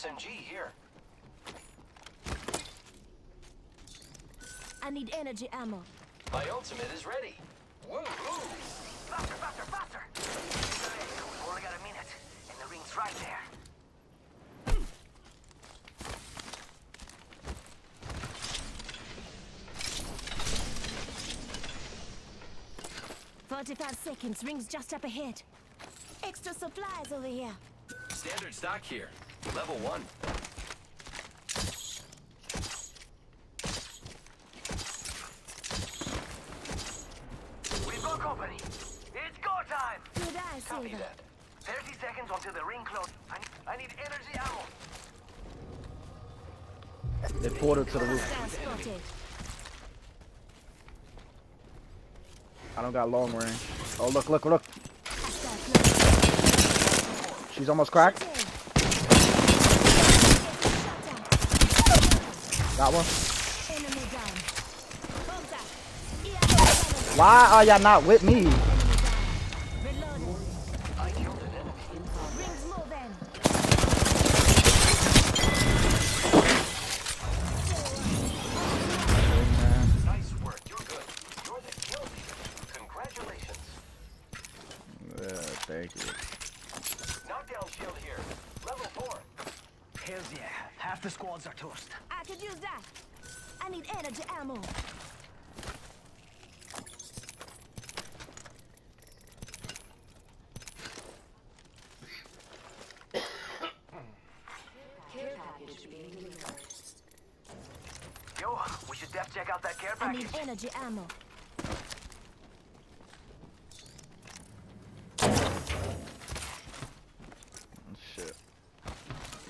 SMG here. I need energy ammo. My ultimate is ready. Woo-hoo! Faster, faster, faster! We've only got a minute, and the ring's right there. Forty-five seconds. Rings just up ahead. Extra supplies over here. Standard stock here. Level one. We've got company. It's go time! Good eye, Copy Silver. that. 30 seconds until the ring closes. I, I need energy ammo. They portal to the roof. I don't got long range. Oh, look, look, look. She's almost cracked. One. down. Enemy down. Contact. EMP Why are y'all not with me? Half the squads are toast. I could use that. I need energy ammo. Yo, we should def check out that care package. I need energy ammo. Shit.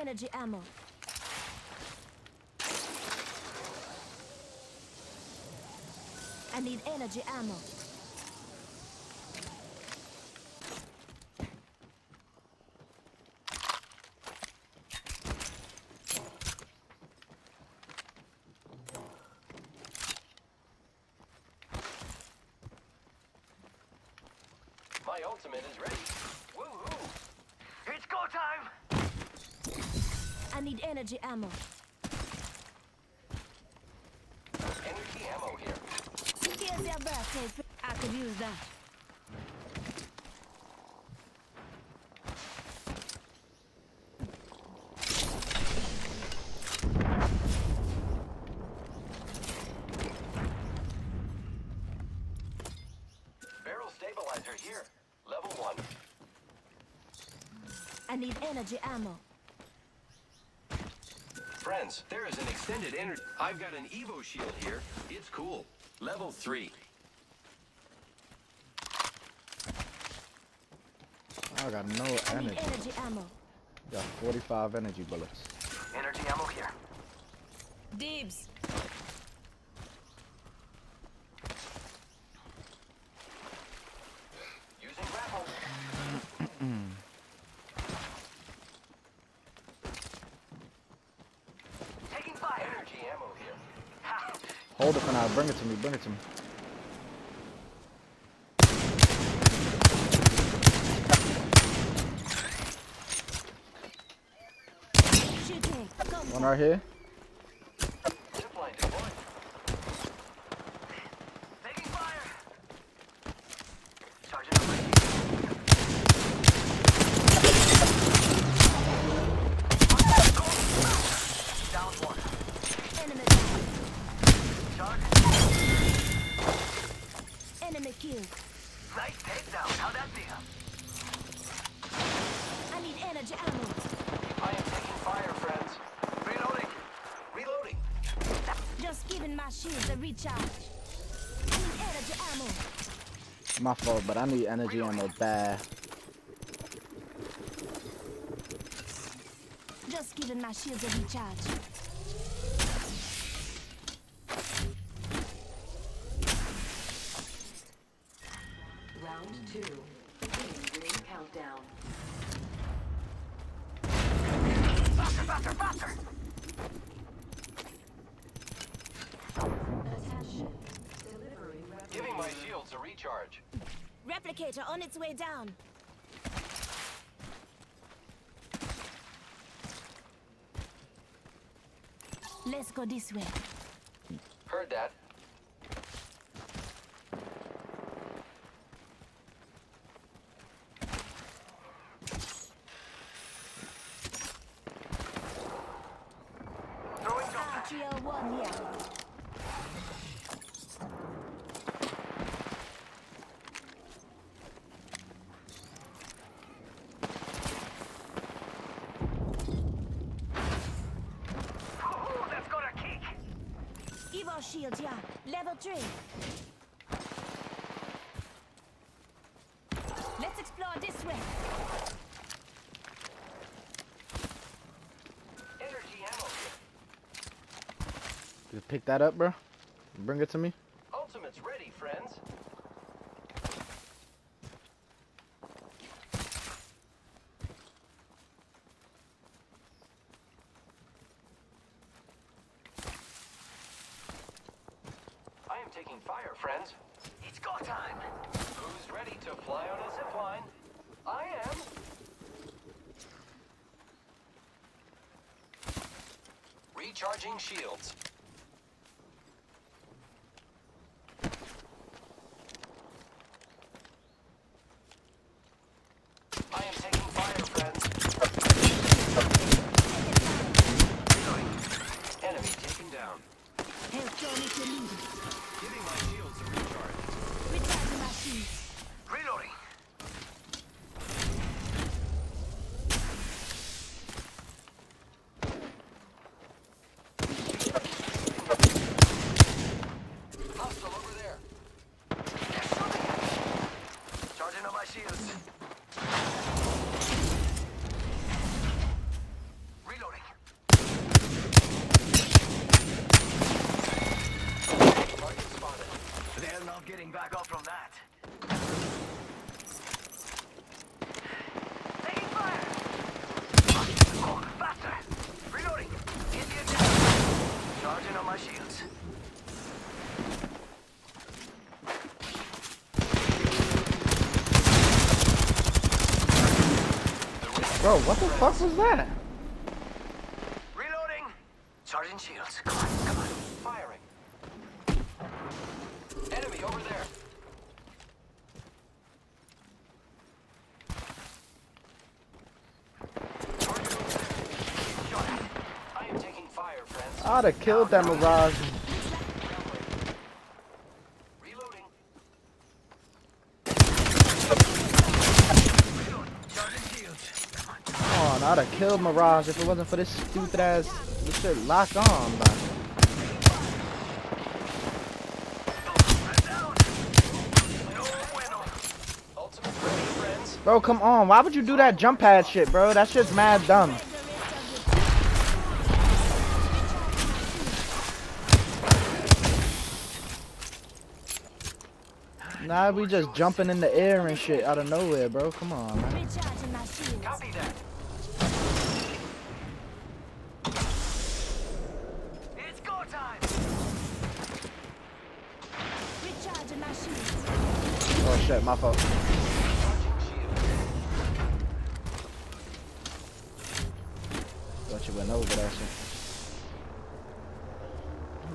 energy ammo. I need energy ammo. My ultimate is ready. Woo-hoo! It's go time! I need energy ammo. Energy ammo here. Here's your birthday. I could use that. Barrel stabilizer here. Level one. I need energy ammo. Friends, there is an extended energy. I've got an Evo shield here. It's cool. Level three. I got no I energy. energy ammo. Got 45 energy bullets. Energy ammo here. Dibs. Using grapple. Taking fire. Energy ammo here. Ha! Hold it for now. Bring it to me. Bring it to me. One right here. My My fault, but I need energy ammo bad. Just giving my shields a recharge. Recharge. Replicator on its way down. Let's go this way. Heard that. Ah, Throwing Trio one here. Ooh, that's got a kick! Here. Level three. Let's explore this way. Energy ammo pick that up, bro. Bring it to me. Ultimate's ready, friends. I am taking fire, friends. It's go time! Who's ready to fly on a zip line? I am. Recharging shields. Back up from that. Taking fire! Oh, faster! Reloading! Hit the attack! Charging on my shields. Bro, what the fuck was that? Reloading! Charging shields. Come on, come on. Firing. Enemy over there. I'd have killed that Mirage. Reloading. Come on. I'd have killed Mirage if it wasn't for this stupid ass. This shit locked on, bro. Man down. No bueno. Ultimate ready, friends. Bro, come on. Why would you do that jump pad shit, bro? That shit's mad dumb. Spread the rest of your Nah, we just jumping in the air and shit out of nowhere, bro. Come on, man. Recharging my shields. Copy that. It's go time. Recharging my shields. Oh shit, my fault. Charging shield. Thought you went over that shit.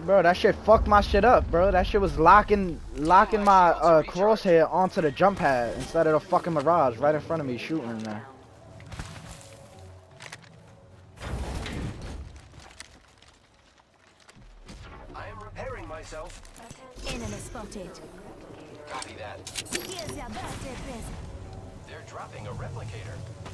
Bro, that shit fucked my shit up, bro. That shit was locking locking my uh, crosshair onto the jump pad instead of the fucking Mirage right in front of me shooting there. I am repairing myself. Enemy spotted. Copy that. Here's your birthday present. They're dropping a replicator.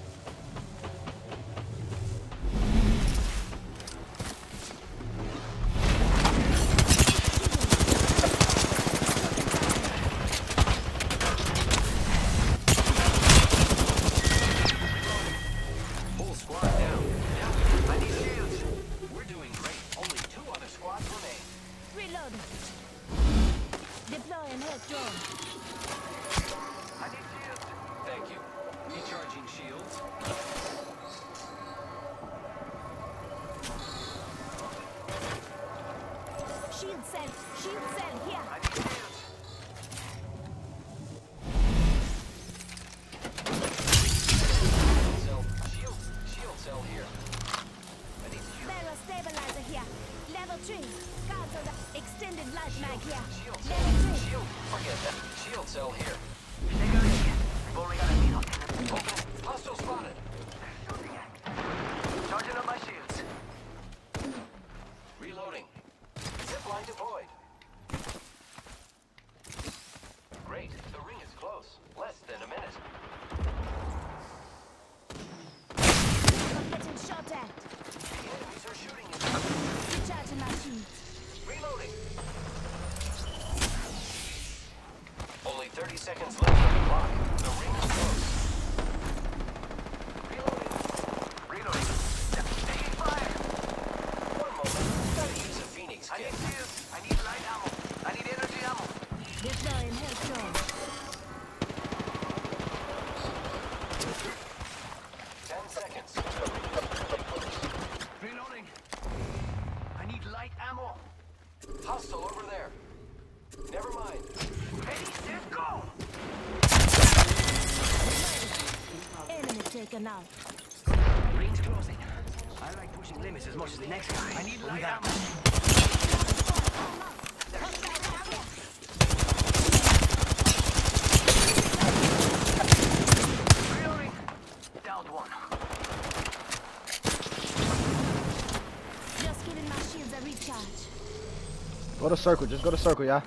circle. Just go to circle, y'all.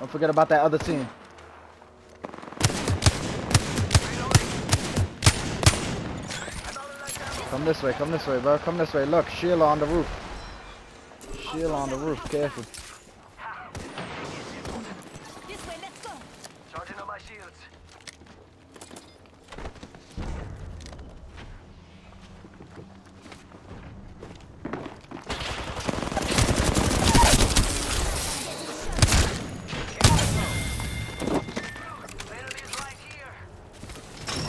Don't forget about that other team. Come this way, come this way, bro. Come this way. Look, Sheila on the roof. Sheila on the roof. Careful.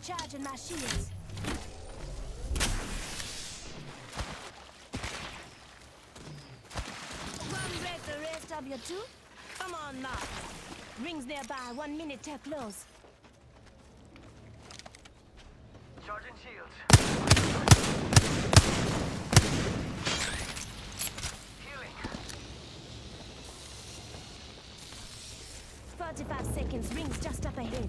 Recharging my shields. One break the rest of your two? Come on, Mark. Rings nearby, one minute till close. Charging shields. Healing. Forty-five seconds, rings just up ahead.